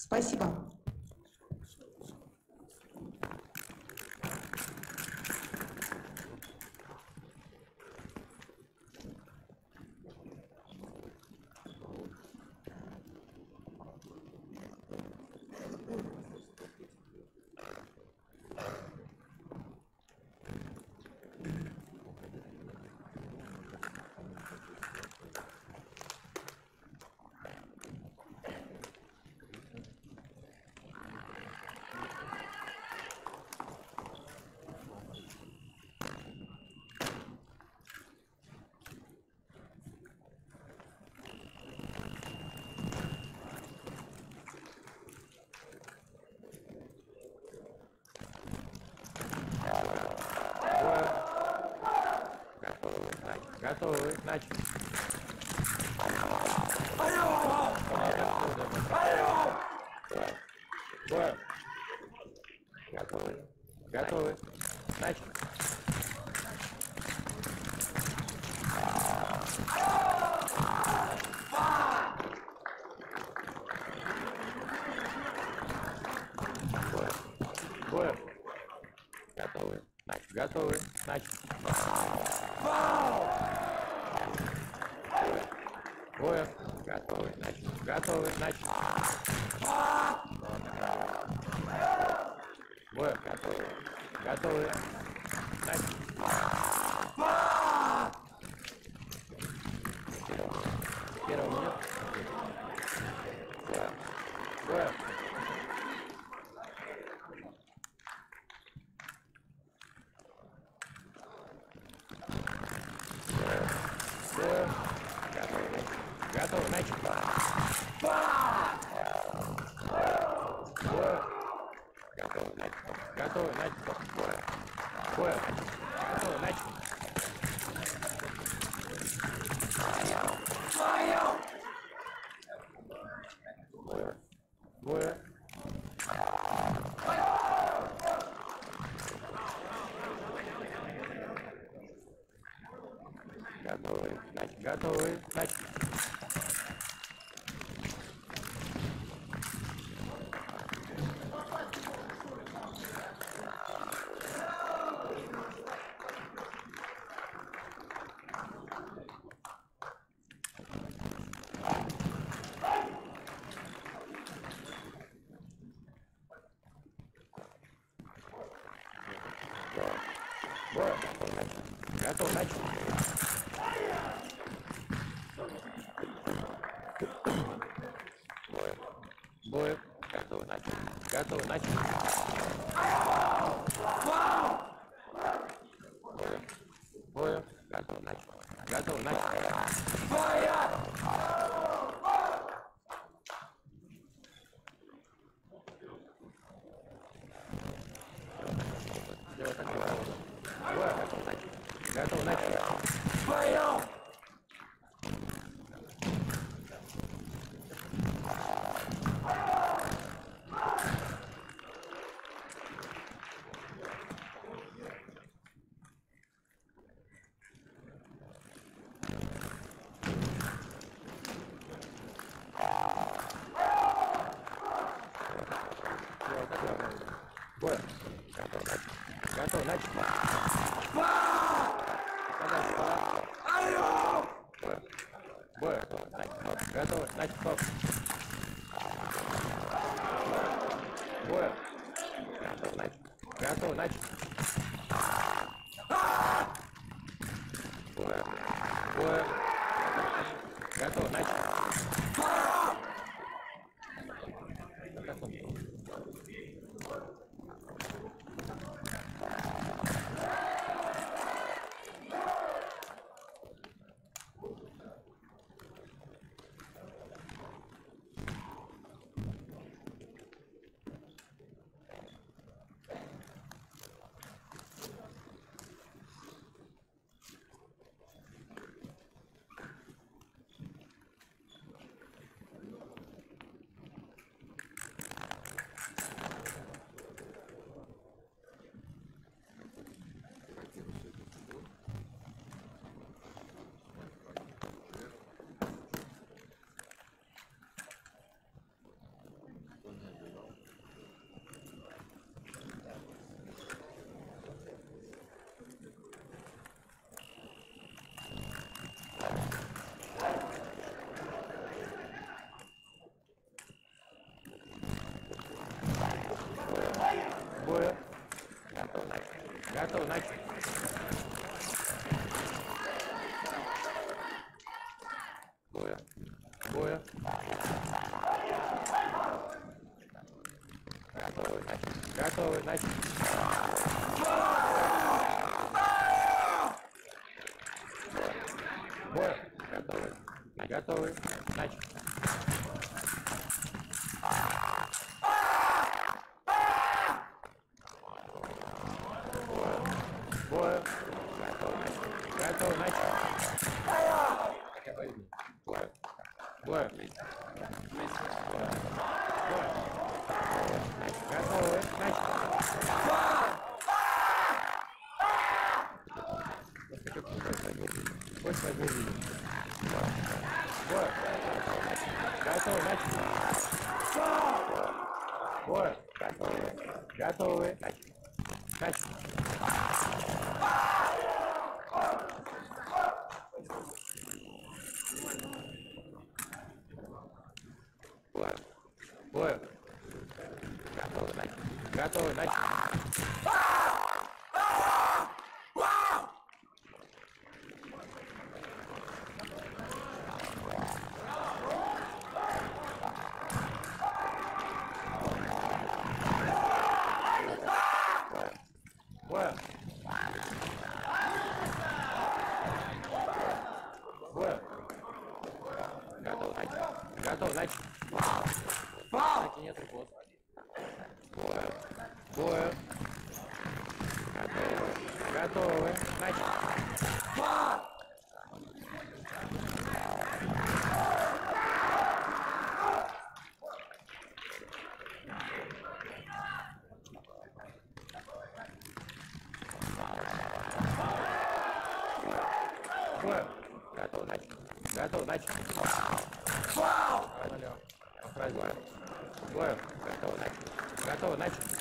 Спасибо. Готовы. Начали. Бой. Готовы. Готовы. Начали. Бой. Готовы. Начали. Готовы. Готовы. Начали. Готовы. Начали. Боя. Готовы. Готовы. Первый минут. Боя. Боя. Боя. Готовы. Начали. Готовы. Начали. Боя. Готовы. Начали. Готовы. Начали. Боя. Готовы. Начали. Готовы. Начали. Готовы. Начали. Боя. Готовы. Начали. Готовы. Начали. Боя. Боя. Готовы. Начали. Готовы. Начали. Боя. Боя. Готовы. Начали. Готовы. Начали. Делай так, делай. Боя. Готовы. Начали. Готовы. Начали. Делай так, делай. Подальше, подальше. Боя. Боя. Готовы. Начали. Готовы. Начали. Стоп. Боя. Готовы. Начали. Готовы. Начали. Боя. Боя. Готовы. Начали. Боя. Готовы начать. Готовы начать. Боя. Готовы. Готовы начать. Бой. Бой. Готовы. Начать. Пусть возьми видео. Бой. Готовы. Начать. Бой. Готовы. Готовы. Начать. Начать. Бой. Бой. Готовы. Начать. Готовы. Начать. Бой. Бой. Готов, Готов, начать. Кстати, нету босс. Бой. Бой. Готовы. Готовы. Начать. Бой. Готов, начать. Готов, начать. Алло. Бой. Бой. Готов, начать. Готов, начать.